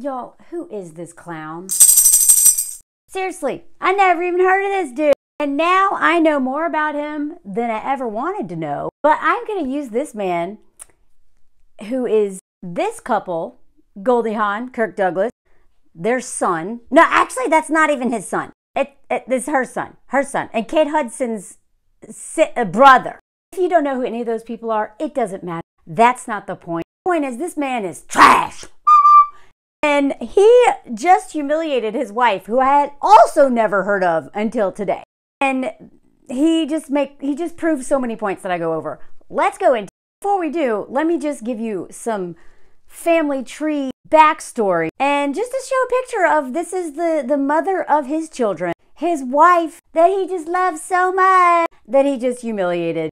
Yo, who is this clown? Seriously, I never even heard of this dude. And now I know more about him than I ever wanted to know. But I'm going to use this man who is this couple, Goldie Hawn, Kirk Douglas, their son. No, actually, that's not even his son. It, it, this is her son, her son, and Kate Hudson's si- uh, brother. If you don't know who any of those people are, it doesn't matter. That's not the point. The point is, this man is trash. And he just humiliated his wife, who I had also never heard of until today. And he just make he just proved so many points that I go over. Let's go into before we do, let me just give you some family tree backstory and just to show a picture of this is the the mother of his children his wife that he just loves so much that he just humiliated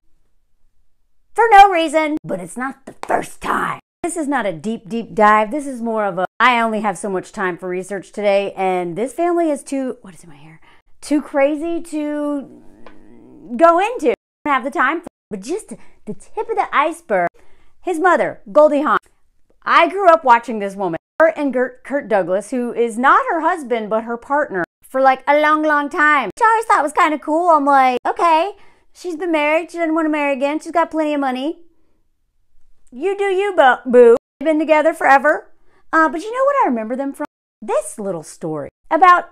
for no reason but it's not the first time this is not a deep deep dive this is more of a i only have so much time for research today and this family is too what is in my hair too crazy to go into I don't have the time for, but just the tip of the iceberg his mother goldie hawn I grew up watching this woman, her and Kurt Douglas, who is not her husband, but her partner, for like a long, long time. Which I always thought was kind of cool. I'm like, okay, she's been married. She doesn't want to marry again. She's got plenty of money. You do you, boo. They've been together forever. Uh, but you know what I remember them from? This little story about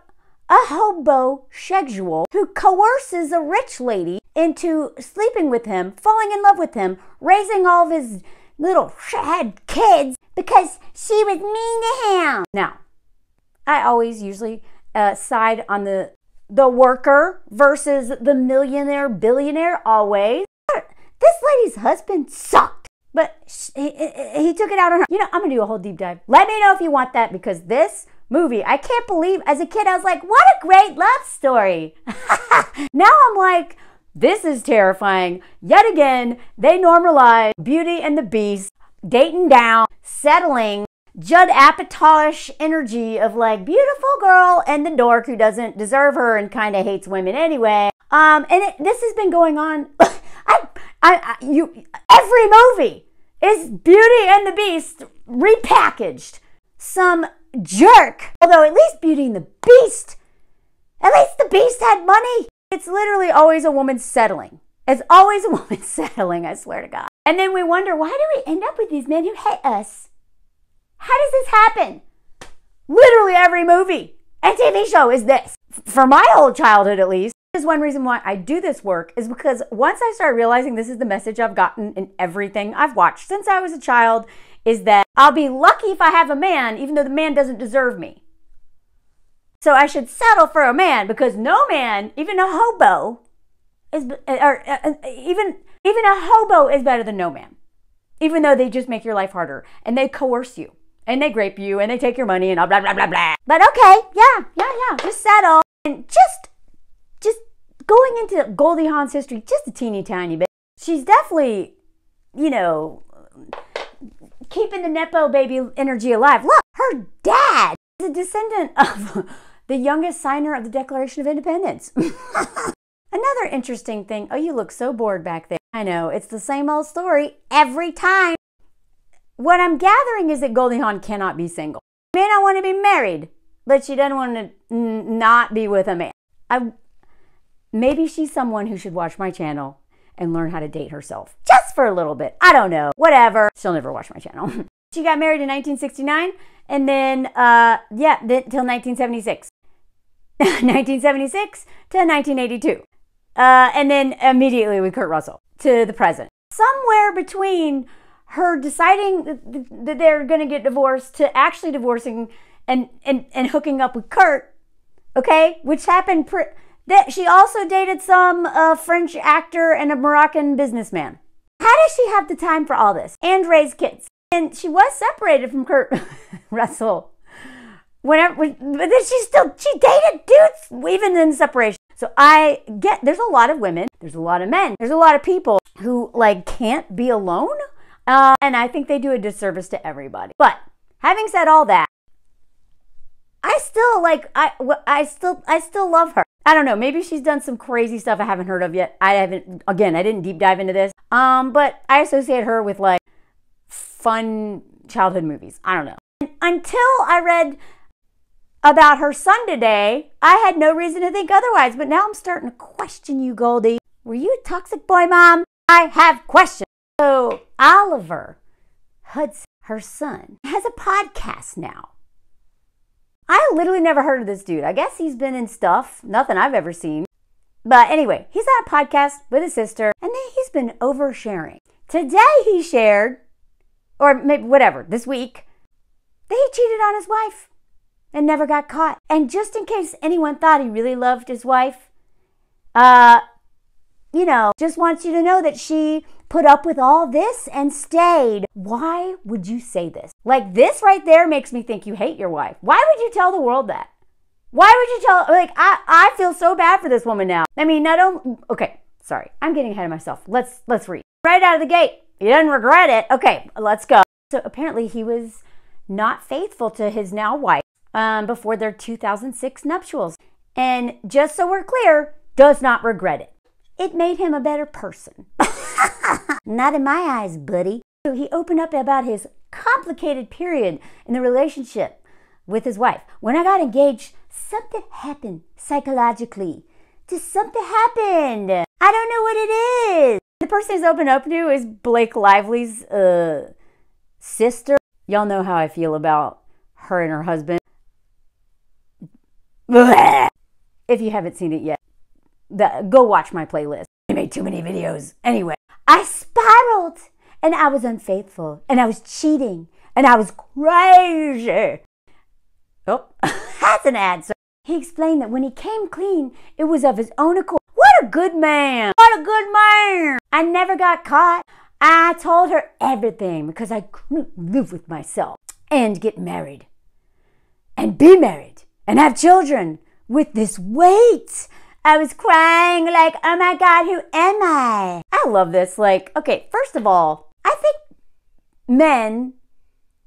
a hobo schedule who coerces a rich lady into sleeping with him, falling in love with him, raising all of his little shithead kids because she was mean to him. Now, I always usually uh, side on the the worker versus the millionaire billionaire always. This lady's husband sucked, but he, he took it out on her. You know, I'm gonna do a whole deep dive. Let me know if you want that because this movie, I can't believe as a kid I was like, what a great love story. now I'm like, this is terrifying. Yet again, they normalize Beauty and the Beast, dating down, settling, Judd Apatowish energy of like beautiful girl and the dork who doesn't deserve her and kind of hates women anyway. Um, and it, this has been going on. I, I, I, you, every movie is Beauty and the Beast repackaged. Some jerk. Although at least Beauty and the Beast, at least the Beast had money. It's literally always a woman settling. It's always a woman settling, I swear to God. And then we wonder, why do we end up with these men who hate us? How does this happen? Literally every movie and TV show is this. For my whole childhood, at least, is one reason why I do this work is because once I start realizing this is the message I've gotten in everything I've watched since I was a child, is that I'll be lucky if I have a man, even though the man doesn't deserve me. So I should settle for a man because no man, even a hobo, is or uh, uh, even even a hobo is better than no man. Even though they just make your life harder and they coerce you and they grape you and they take your money and blah blah blah blah. But okay, yeah, yeah, yeah, just settle and just going into Goldie Hawn's history just a teeny tiny bit. She's definitely, you know, keeping the nepo baby energy alive. Look, her dad is a descendant of the youngest signer of the Declaration of Independence. Another interesting thing. Oh, you look so bored back there. I know, it's the same old story every time. What I'm gathering is that Goldie Hawn cannot be single. She may not want to be married, but she doesn't want to not be with a man. I, maybe she's someone who should watch my channel and learn how to date herself just for a little bit. I don't know. Whatever. She'll never watch my channel. she got married in 1969 and then, uh, yeah, until 1976. 1976 to 1982. Uh, and then immediately with Kurt Russell to the present. Somewhere between her deciding that they're going to get divorced to actually divorcing and, and, and hooking up with Kurt, okay, which happened. Pre- that she also dated some uh, French actor and a Moroccan businessman. How does she have the time for all this and raise kids? And she was separated from Kurt Russell whenever, but then she still she dated dudes even in separation. So I get there's a lot of women, there's a lot of men, there's a lot of people who like can't be alone, uh, and I think they do a disservice to everybody. But having said all that, I still like I I still I still love her. I don't know. Maybe she's done some crazy stuff I haven't heard of yet. I haven't. Again, I didn't deep dive into this. Um, but I associate her with like fun childhood movies. I don't know. until I read about her son today, I had no reason to think otherwise. But now I'm starting to question you, Goldie. Were you a toxic boy, mom? I have questions. So, Oliver Hudson, her son, has a podcast now. I literally never heard of this dude. I guess he's been in stuff, nothing I've ever seen. But anyway, he's on a podcast with his sister, and he's been oversharing. Today he shared, or maybe whatever, this week, that he cheated on his wife and never got caught. And just in case anyone thought he really loved his wife, uh, you know, just wants you to know that she put up with all this and stayed. Why would you say this? Like, this right there makes me think you hate your wife. Why would you tell the world that? Why would you tell, like, I, I feel so bad for this woman now. I mean, not only, okay, sorry, I'm getting ahead of myself. Let's, let's read. Right out of the gate, he doesn't regret it. Okay, let's go. So apparently he was not faithful to his now wife um, before their 2006 nuptials. And just so we're clear, does not regret it. It made him a better person. Not in my eyes, buddy. So he opened up about his complicated period in the relationship with his wife. When I got engaged, something happened psychologically. Just something happened. I don't know what it is. The person he's opened up to is Blake Lively's uh, sister. Y'all know how I feel about her and her husband. If you haven't seen it yet, the, go watch my playlist. I made too many videos. Anyway, I spiraled and I was unfaithful and I was cheating and I was crazy. Oh, that's an answer. He explained that when he came clean, it was of his own accord. What a good man. What a good man. I never got caught. I told her everything because I couldn't live with myself and get married and be married and have children with this weight I was crying like, oh my God, who am I? I love this. Like, okay, first of all, I think men,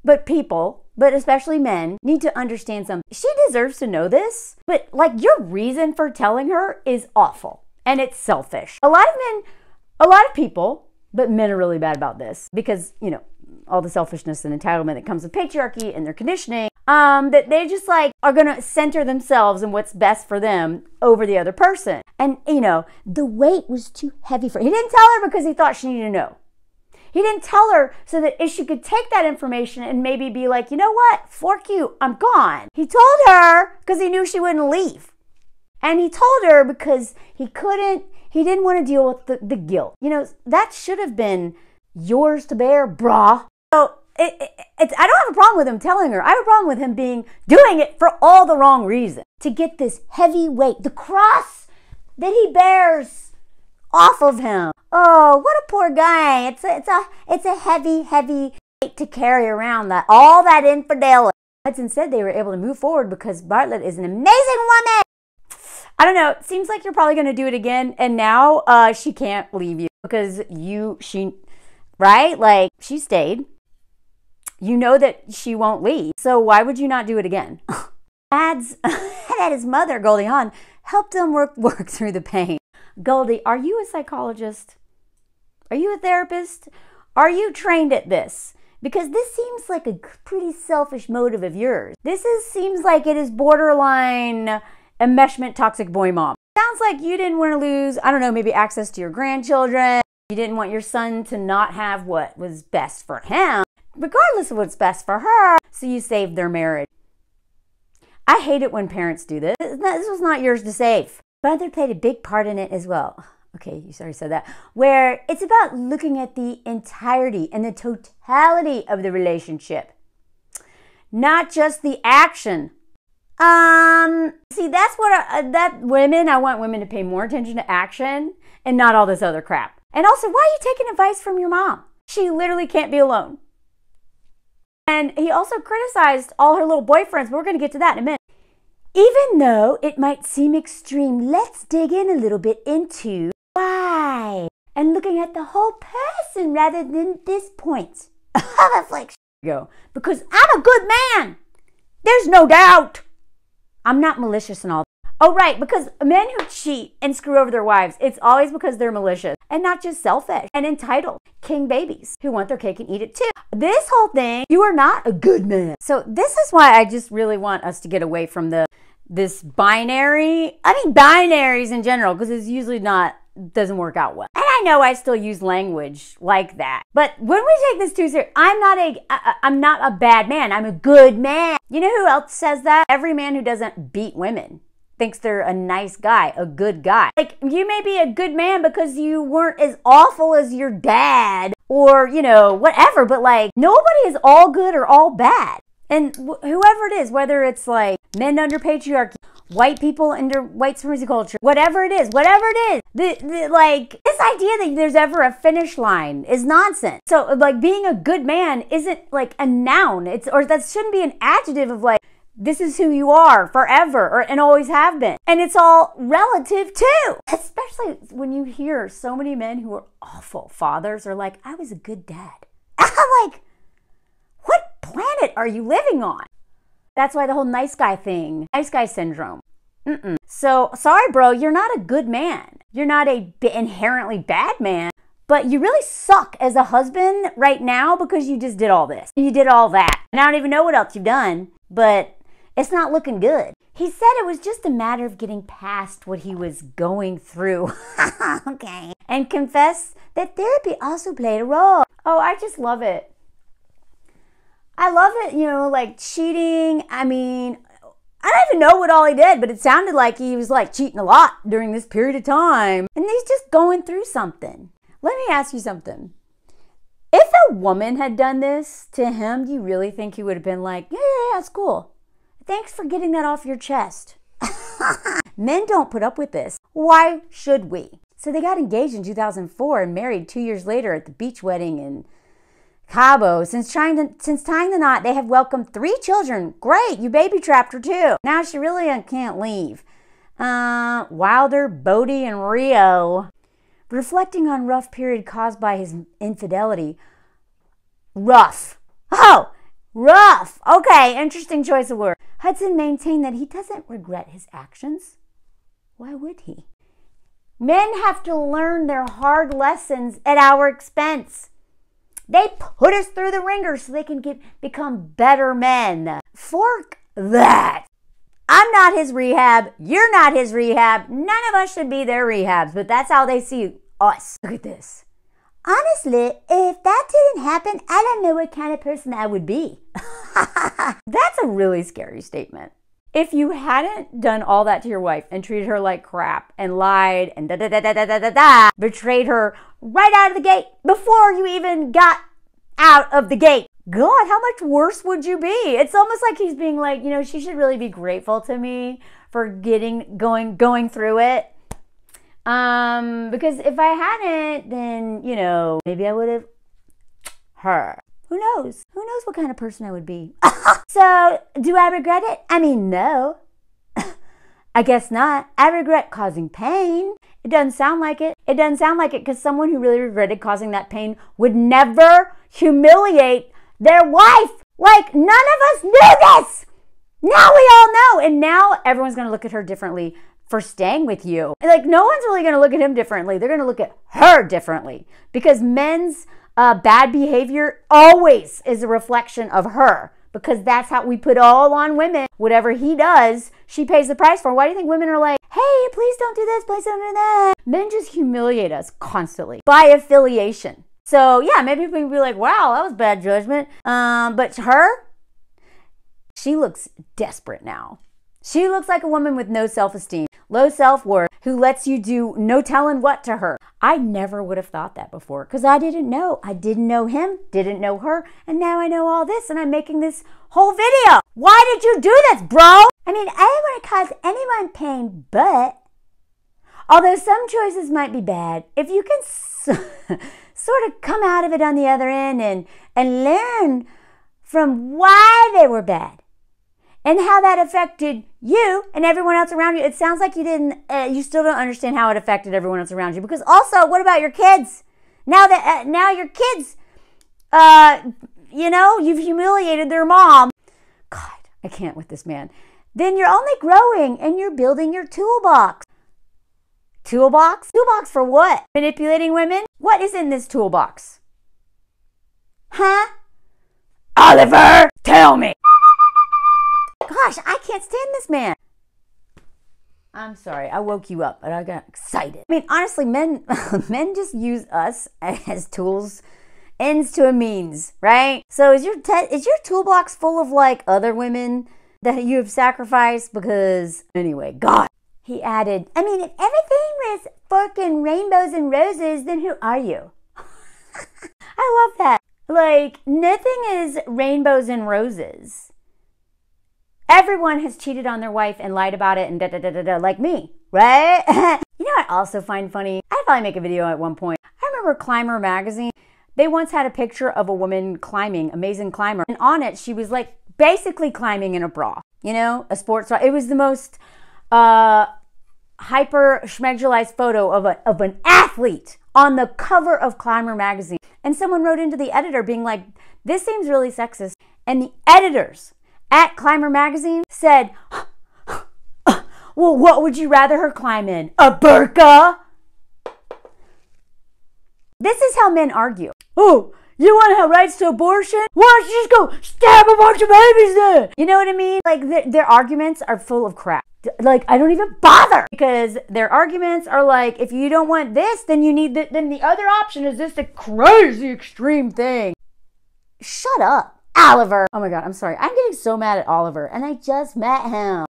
but people, but especially men, need to understand something. She deserves to know this, but like your reason for telling her is awful and it's selfish. A lot of men, a lot of people, but men are really bad about this because, you know, all the selfishness and entitlement that comes with patriarchy and their conditioning um, that they just like are gonna center themselves and what's best for them over the other person. And you know, the weight was too heavy for. He didn't tell her because he thought she needed to know. He didn't tell her so that if she could take that information and maybe be like, you know what, fork you, I'm gone. He told her because he knew she wouldn't leave. And he told her because he couldn't, he didn't want to deal with the, the guilt. You know, that should have been yours to bear, brah. So it, it, it's, I don't have a problem with him telling her. I have a problem with him being doing it for all the wrong reasons. To get this heavy weight, the cross that he bears off of him. Oh, what a poor guy. It's a, it's a, it's a heavy, heavy weight to carry around that all that infidelity. Hudson said they were able to move forward because Bartlett is an amazing woman. I don't know. It seems like you're probably going to do it again. And now uh, she can't leave you because you, she, right? Like she stayed. You know that she won't leave. So why would you not do it again? Adds that his mother, Goldie Hawn, helped him work, work through the pain. Goldie, are you a psychologist? Are you a therapist? Are you trained at this? Because this seems like a pretty selfish motive of yours. This is seems like it is borderline enmeshment toxic boy mom. Sounds like you didn't want to lose, I don't know, maybe access to your grandchildren. You didn't want your son to not have what was best for him regardless of what's best for her, so you save their marriage. I hate it when parents do this. This was not yours to save. Brother played a big part in it as well. Okay, you already said that. Where it's about looking at the entirety and the totality of the relationship, not just the action. Um, see, that's what I, uh, that women. I want women to pay more attention to action and not all this other crap. And also, why are you taking advice from your mom? She literally can't be alone. And he also criticized all her little boyfriends, we're going to get to that in a minute. Even though it might seem extreme, let's dig in a little bit into why and looking at the whole person rather than this point of affliction. Go because I'm a good man. There's no doubt. I'm not malicious and all. Oh, right, because men who cheat and screw over their wives, it's always because they're malicious and not just selfish and entitled. King babies who want their cake and eat it too. This whole thing, you are not a good man. So this is why I just really want us to get away from the this binary. I mean binaries in general because it's usually not doesn't work out well. And I know I still use language like that. But when we take this too serious, I'm not a I, I'm not a bad man. I'm a good man. You know who else says that? Every man who doesn't beat women thinks they're a nice guy, a good guy. Like you may be a good man because you weren't as awful as your dad or, you know, whatever, but like nobody is all good or all bad. And wh- whoever it is, whether it's like men under patriarchy, white people under white supremacy culture, whatever it is, whatever it is, the, the, like this idea that there's ever a finish line is nonsense. So like being a good man isn't like a noun. It's or that shouldn't be an adjective of like this is who you are forever or, and always have been. And it's all relative too. Especially when you hear so many men who are awful fathers are like, I was a good dad. I'm like, what planet are you living on? That's why the whole nice guy thing, nice guy syndrome. Mm-mm. So sorry, bro, you're not a good man. You're not a b- inherently bad man, but you really suck as a husband right now because you just did all this. You did all that. And I don't even know what else you've done, but it's not looking good. He said it was just a matter of getting past what he was going through. okay. And confess that therapy also played a role. Oh, I just love it. I love it, you know, like cheating. I mean, I don't even know what all he did, but it sounded like he was like cheating a lot during this period of time. And he's just going through something. Let me ask you something. If a woman had done this to him, do you really think he would have been like, yeah, yeah, yeah, it's cool? Thanks for getting that off your chest. Men don't put up with this. Why should we? So they got engaged in 2004 and married two years later at the beach wedding in Cabo. Since trying to, since tying the knot, they have welcomed three children. Great, you baby trapped her too. Now she really can't leave. Uh, Wilder, Bodie, and Rio. Reflecting on rough period caused by his infidelity. Rough. Oh, rough. Okay, interesting choice of word. Hudson maintained that he doesn't regret his actions. Why would he? Men have to learn their hard lessons at our expense. They put us through the ringer so they can get become better men. Fork that. I'm not his rehab. You're not his rehab. None of us should be their rehabs, but that's how they see us. Look at this. Honestly, if that didn't happen, I don't know what kind of person I would be. That's a really scary statement. If you hadn't done all that to your wife and treated her like crap and lied and da da da da da da da da, betrayed her right out of the gate before you even got out of the gate, God, how much worse would you be? It's almost like he's being like, you know, she should really be grateful to me for getting going going through it. Um, because if I hadn't, then you know, maybe I would have her. Who knows? Who knows what kind of person I would be? so, do I regret it? I mean, no. I guess not. I regret causing pain. It doesn't sound like it. It doesn't sound like it because someone who really regretted causing that pain would never humiliate their wife. Like, none of us knew this. Now we all know. And now everyone's going to look at her differently for staying with you. Like, no one's really to look at him differently. They're to look at her differently because men's uh, bad behavior always is a reflection of her because that's how we put all on women. Whatever he does, she pays the price for. Why do you think women are like, hey, please don't do this, please don't do that? Men just humiliate us constantly by affiliation. So yeah, maybe we can be like, wow, that was bad judgment. Um, but her, she looks desperate now. She looks like a woman with no self esteem, low self worth, who lets you do no telling what to her. I never would have thought that before because I didn't know. I didn't know him, didn't know her, and now I know all this and I'm making this whole video. Why did you do this, bro? I mean, I don't want to cause anyone pain, but although some choices might be bad, if you can sort of come out of it on the other end and, and learn from why they were bad and how that affected you and everyone else around you. It sounds like you didn't, uh, you still don't understand how it affected everyone else around you. Because also, what about your kids? Now that uh, now your kids, uh, you know, you've humiliated their mom. God, I can't with this man. then you're only growing and you're building your toolbox. Toolbox? Toolbox for what? Manipulating women? What is in this toolbox? Huh? Oliver, tell me. Gosh, I can't stand this man. I'm sorry, I woke you up, but I got excited. I mean, honestly, men men just use us as tools, ends to a means, right? So is your is your toolbox full of like other women that you have sacrificed? Because anyway, God, he added. I mean, if everything was fucking rainbows and roses, then who are you? I love that. Like nothing is rainbows and roses. Everyone has cheated on their wife and lied about it and da da da da da, like me, right? you know what I also find funny? I'd probably make a video at one point. I remember Climber magazine. They once had a picture of a woman climbing, amazing climber, and on it she was like basically climbing in a bra. You know, a sports bra. It was the most uh, hyper schmegulized photo of, a, of an athlete on the cover of Climber magazine. And someone wrote into the editor being like, this seems really sexist. And the editors at Climber Magazine said, Well, what would you rather her climb in? A burqa? This is how men argue. Oh, you want to have rights to abortion? Why don't you just go stab a bunch of babies then? You know what I mean? Like, their, their arguments are full of crap. Like, I don't even bother because their arguments are like, if you don't want this, then you need the, then the other option is this the crazy extreme thing. Shut up. Oliver. Oh my God, I'm sorry. I'm getting so mad at Oliver, and I just met him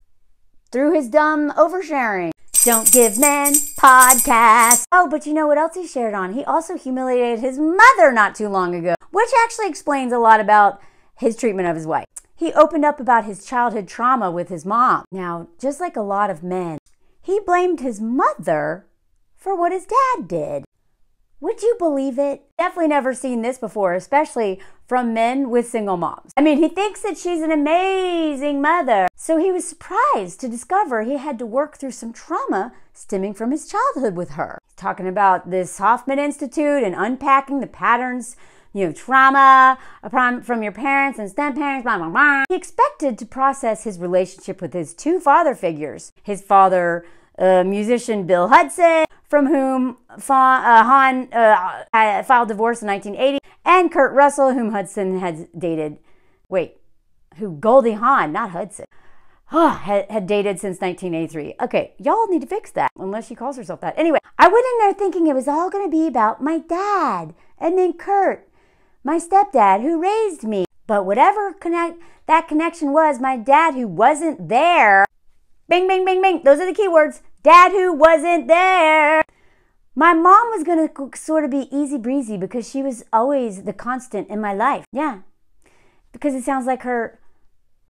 through his dumb oversharing. Don't Give Men podcast. Oh, but you know what else he shared on? He also humiliated his mother not too long ago, which actually explains a lot about his treatment of his wife. He opened up about his childhood trauma with his mom. Now, just like a lot of men, he blamed his mother for what his dad did. Would you believe it? Definitely never seen this before, especially from men with single moms. I mean, he thinks that she's an amazing mother. So he was surprised to discover he had to work through some trauma stemming from his childhood with her. Talking about this Hoffman Institute and unpacking the patterns, you know, trauma from your parents and step parents, blah, blah, blah. He expected to process his relationship with his two father figures. His father, musician Bill Hudson, from whom Fa- uh, uh, filed divorce in 1980, and Kurt Russell, whom Hudson had dated. Wait, who Goldie Hawn, not Hudson, had, had dated since 1983. Okay, y'all need to fix that, unless she calls herself that. Anyway, I went in there thinking it was all going to be about my dad, and then Kurt, my stepdad, who raised me. But whatever connect that connection was, my dad who wasn't there. Bing, bing, bing, bing. Those are the keywords. Dad who wasn't there. My mom was going to sort of be easy breezy because she was always the constant in my life. Yeah. Because it sounds like her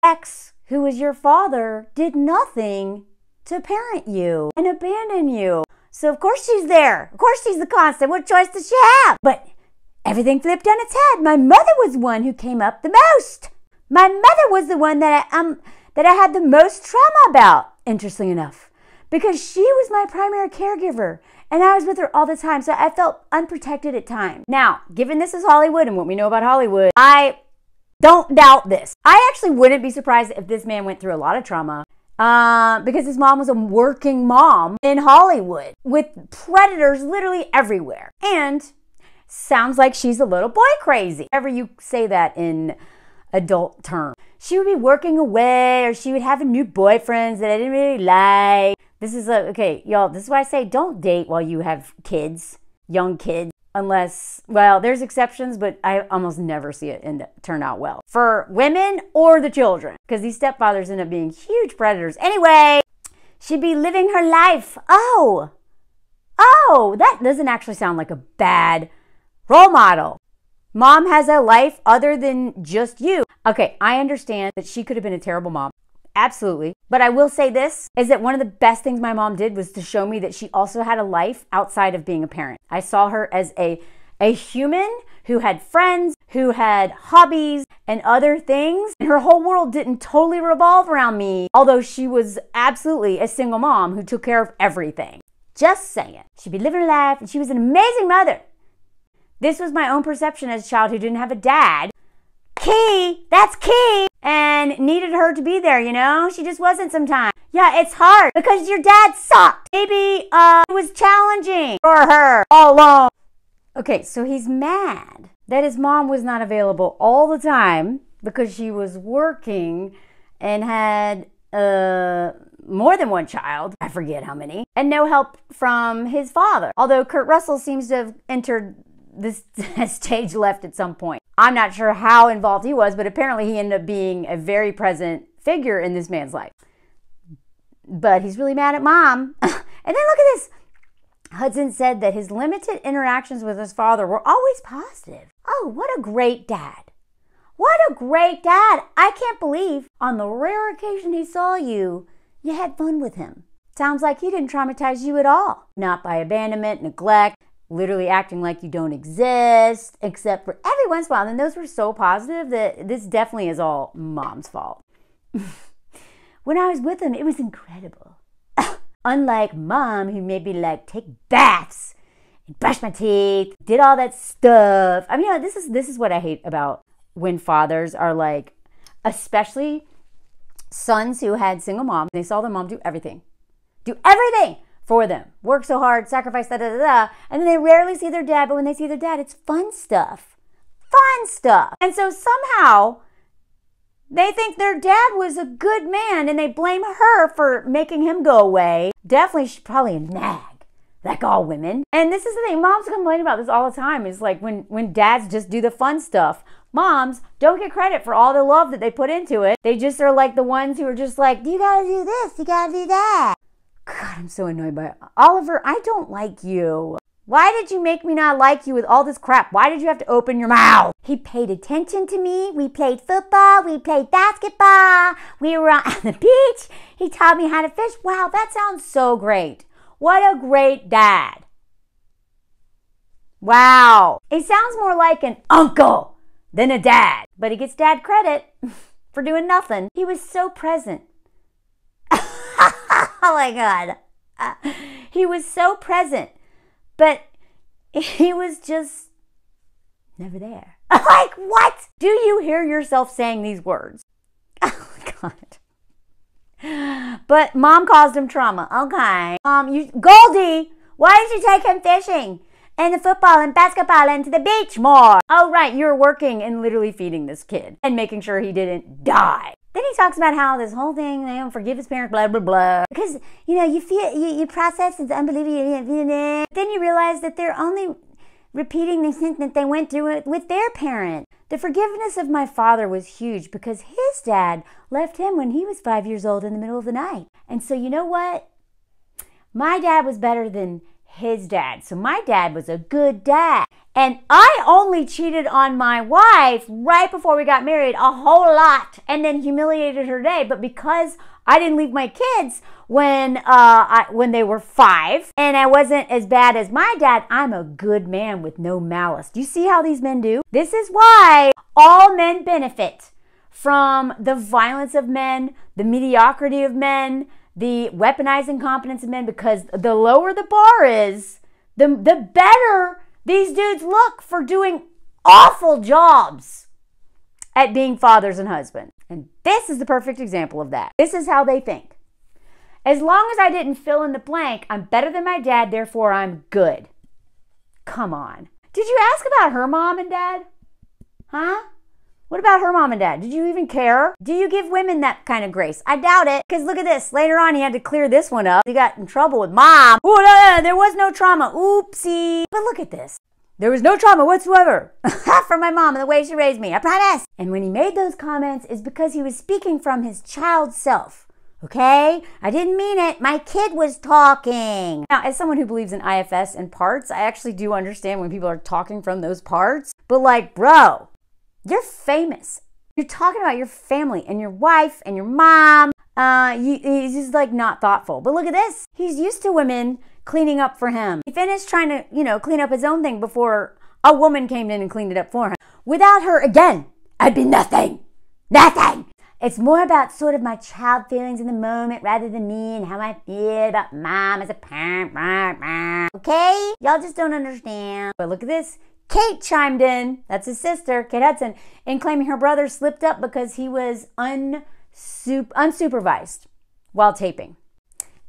ex, who was your father, did nothing to parent you and abandon you. So, of course, she's there. Of course, she's the constant. What choice does she have? But everything flipped on its head. My mother was the one who came up the most. My mother was the one that I, um, that I had the most trauma about, interestingly enough because she was my primary caregiver and I was with her all the time. So I felt unprotected at times. Now, given this is Hollywood and what we know about Hollywood, I don't doubt this. I actually wouldn't be surprised if this man went through a lot of trauma. Uh, because his mom was a working mom in Hollywood with predators literally everywhere. And sounds like she's a little boy crazy. Ever you say that in adult terms. She would be working away or she would have a new boyfriends that I didn't really like. This is a, okay, y'all, this is why I say don't date while you have kids, young kids, unless, well, there's exceptions, but I almost never see it end, up, turn out well for women or the children because these stepfathers end up being huge predators. Anyway, she'd be living her life. Oh, oh, that doesn't actually sound like a bad role model. Mom has a life other than just you. Okay, I understand that she could have been a terrible mom. Absolutely. But I will say this is that one of the best things my mom did was to show me that she also had a life outside of being a parent. I saw her as a a human who had friends, who had hobbies and other things. And her whole world didn't totally revolve around me, although she was absolutely a single mom who took care of everything. Just saying. She'd be living her life and she was an amazing mother. This was my own perception as a child who didn't have a dad. Key, that's key. And needed her to be there, you know? She just wasn't sometimes. Yeah, it's hard because your dad sucked. Maybe uh, it was challenging for her all alone. Okay, so he's mad that his mom was not available all the time because she was working and had uh, more than one child. I forget how many. And no help from his father. Although Kurt Russell seems to have entered this stage left at some point. I'm not sure how involved he was, but apparently he ended up being a very present figure in this man's life. But he's really mad at mom. and then look at this. Hudson said that his limited interactions with his father were always positive. Oh, what a great dad. What a great dad. I can't believe on the rare occasion he saw you, you had fun with him. Sounds like he didn't traumatize you at all. Not by abandonment, neglect, literally acting like you don't exist, except for every once in a while. And those were so positive that this definitely is all mom's fault. when I was with him, it was incredible. Unlike mom, who maybe like take baths and brush my teeth, did all that stuff. I mean, this is this is what I hate about when fathers are like, especially sons who had single moms. They saw their mom do everything, do everything for them. Work so hard, sacrifice, da da da da. And then they rarely see their dad, but when they see their dad, it's fun stuff. Fun stuff. And so somehow they think their dad was a good man and they blame her for making him go away. Definitely, she's probably a nag, like all women. And this is the thing, moms complain about this all the time. Is like when, when dads just do the fun stuff. Moms don't get credit for all the love that they put into it. They just are like the ones who are just like, you gotta do this, you gotta do that. God, I'm so annoyed by it. Oliver, I don't like you. Why did you make me not like you with all this crap? Why did you have to open your mouth? He paid attention to me. We played football. We played basketball. We were on the beach. He taught me how to fish. Wow, that sounds so great. What a great dad. Wow. He sounds more like an uncle than a dad, but he gets dad credit for doing nothing. He was so present. oh my God. Uh, he was so present, but he was just never there. like, what? Do you hear yourself saying these words? Oh my God. But mom caused him trauma. Okay. Um, you, Goldie, why did you take him fishing? and the football and basketball and to the beach more. Oh, right, you're working and literally feeding this kid and making sure he didn't die. Then he talks about how this whole thing, they don't forgive his parents, blah, blah, blah. Because, you know, you feel, you, you process it's unbelievable. Then you realize that they're only repeating the thing that they went through with their parent. The forgiveness of my father was huge because his dad left him when he was five years old in the middle of the night. And so, you know what? My dad was better than his dad. So my dad was a good dad. And I only cheated on my wife right before we got married a whole lot and then humiliated her day. But because I didn't leave my kids when uh, I, when they were five, and I wasn't as bad as my dad. I'm a good man with no malice. Do you see how these men do? This is why all men benefit from the violence of men, the mediocrity of men, the weaponizing incompetence of men because the lower the bar is, the, the better these dudes look for doing awful jobs at being fathers and husbands. And this is the perfect example of that. This is how they think. As long as I didn't fill in the blank, I'm better than my dad, therefore I'm good. Come on. Did you ask about her mom and dad? Huh? What about her mom and dad? Did you even care? Do you give women that kind of grace? I doubt it. Because look at this. Later on, he had to clear this one up. He got in trouble with mom. Ooh, no, no, there was no trauma. Oopsie. But look at this. There was no trauma whatsoever from my mom and the way she raised me. I promise. And when he made those comments, is because he was speaking from his child self. Okay? I didn't mean it. My kid was talking. Now, as someone who believes in IFS and parts, I actually do understand when people are talking from those parts. But like, bro, you're famous. You're talking about your family and your wife and your mom. Uh, he's just like not thoughtful. But look at this. He's used to women cleaning up for him. He finished trying to, you know, clean up his own thing before a woman came in and cleaned it up for him. Without her, again, I'd be nothing. Nothing. It's more about sort of my child feelings in the moment rather than me and how I feel about mom as a parent. Okay? Y'all just don't understand. But look at this. Kate chimed in, that's his sister, Kate Hudson, in claiming her brother slipped up because he was unsup- unsupervised while taping.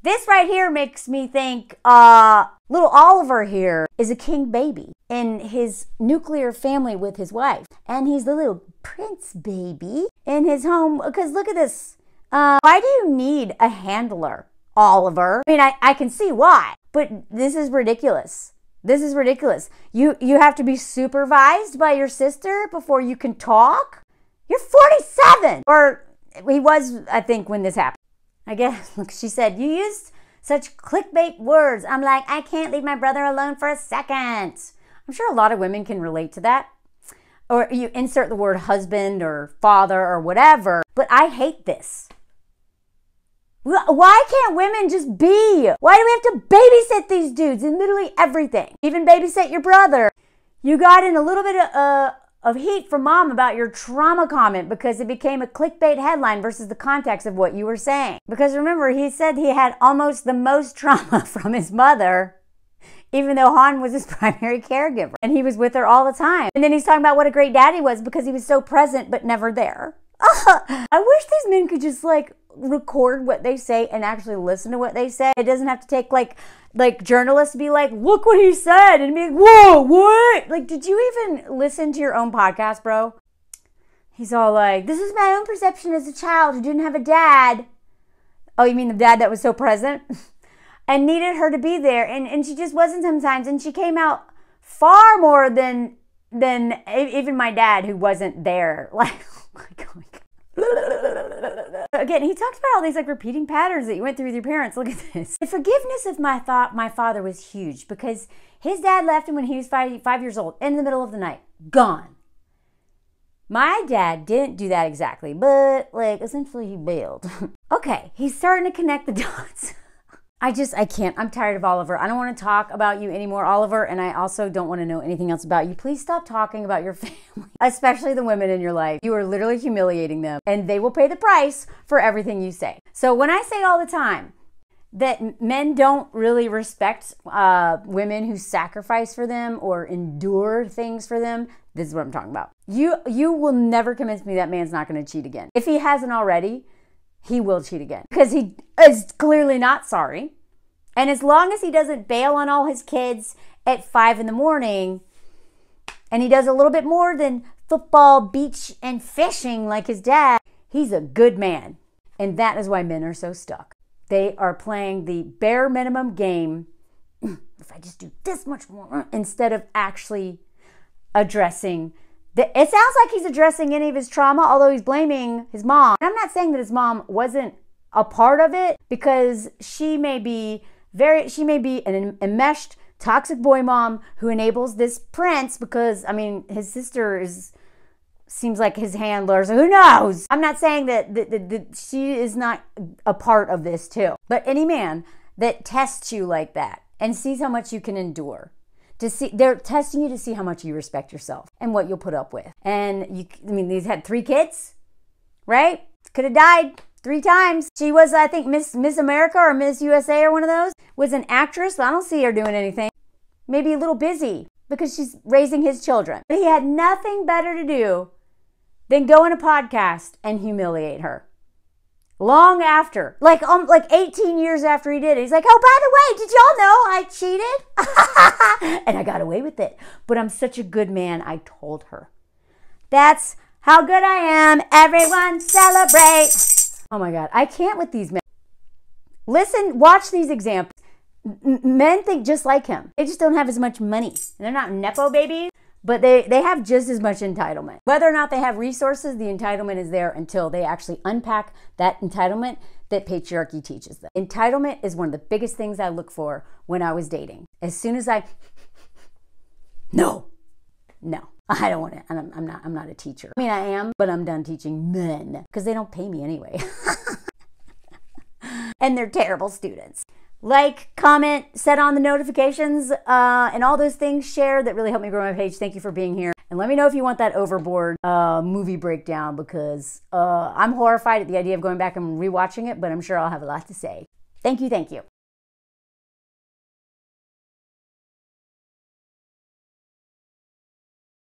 This right here makes me think uh, little Oliver here is a king baby in his nuclear family with his wife. And he's the little prince baby in his home. Because look at this. Uh, why do you need a handler, Oliver? I mean, I, I can see why, but this is ridiculous. This is ridiculous. You you have to be supervised by your sister before you can talk? You're 47. Or he was, I think, when this happened. I guess look, she said, You used such clickbait words. I'm like, I can't leave my brother alone for a second. I'm sure a lot of women can relate to that. Or you insert the word husband or father or whatever, but I hate this. Why can't women just be? Why do we have to babysit these dudes in literally everything? Even babysit your brother. You got in a little bit of, uh, of heat from mom about your trauma comment because it became a clickbait headline versus the context of what you were saying. Because remember, he said he had almost the most trauma from his mother even though Hawn was his primary caregiver and he was with her all the time. And then he's talking about what a great daddy was because he was so present but never there. I wish these men could just like record what they say and actually listen to what they say. It doesn't have to take like like journalists be like, look what he said, and be like, whoa, what? Like, did you even listen to your own podcast, bro? He's all like, this is my own perception as a child who didn't have a dad. Oh, you mean the dad that was so present? and needed her to be there. And, and she just wasn't sometimes. And she came out far more than than even my dad who wasn't there. Like, oh Again, he talks about all these like repeating patterns that you went through with your parents. Look at this. The forgiveness of my thought, my father was huge because his dad left him when he was five, five years old in the middle of the night. Gone. My dad didn't do that exactly, but like essentially he bailed. okay, he's starting to connect the dots. I just, I can't. I'm tired of Oliver. I don't want to talk about you anymore, Oliver, and I also don't want to know anything else about you. Please stop talking about your family, especially the women in your life. You are literally humiliating them, and they will pay the price for everything you say. So when I say all the time, that men don't really respect uh, women who sacrifice for them or endure things for them. This is what I'm talking about. You you will never convince me that man's not going to cheat again. If he hasn't already, he will cheat again because he is clearly not sorry. And as long as he doesn't bail on all his kids at five in the morning, and he does a little bit more than football, beach, and fishing like his dad, he's a good man. And that is why men are so stuck. They are playing the bare minimum game. if I just do this much more, uh, instead of actually addressing it sounds like he's addressing any of his trauma, although he's blaming his mom. And I'm not saying that his mom wasn't a part of it because she may be very, she may be an enmeshed, toxic boy mom who enables this prince because, I mean, his sister is seems like his handler. So who knows? I'm not saying that, that, that, that, she is not a part of this too. But any man that tests you like that and sees how much you can endure to see they're testing you to see how much you respect yourself and what you'll put up with. And you I mean these had three kids, right? Could have died three times. She was I think Miss Miss America or Miss USA or one of those. Was an actress, but I don't see her doing anything. Maybe a little busy because she's raising his children. But he had nothing better to do than go on a podcast and humiliate her long after, like um, like 18 years after he did it. He's like, "Oh, by the way, did y'all know I cheated?" and I got away with it. But I'm such a good man. I told her. That's how good I am. Everyone celebrate. Oh my god, I can't with these men. Listen, watch these examples. men think just like him. They just don't have as much money. And they're not nepo babies but they, they have just as much entitlement. Whether or not they have resources, the entitlement is there until they actually unpack that entitlement that patriarchy teaches them. Entitlement is one of the biggest things I look for when I was dating. As soon as I, no, no, I don't want to. I'm, I'm not. I'm not a teacher. I mean, I am, but I'm done teaching men because they don't pay me anyway. and they're terrible students like, comment, set on the notifications, uh, and all those things. Share that really help me grow my page. Thank you for being here. And let me know if you want that overboard uh, movie breakdown because uh, I'm horrified at the idea of going back and rewatching it, but I'm sure I'll have a lot to say. Thank you, thank you.